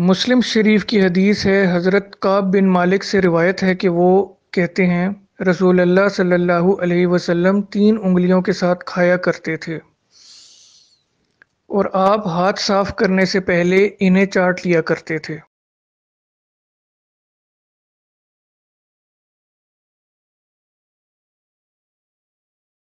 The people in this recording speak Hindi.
मुस्लिम शरीफ की हदीस है, हज़रत काब बिन मालिक से रिवायत है कि वो कहते हैं रसूल अल्लाह सल्लल्लाहु अलैहि वसल्लम तीन उंगलियों के साथ खाया करते थे। और आप हाथ साफ़ करने से पहले इन्हें चाट लिया करते थे।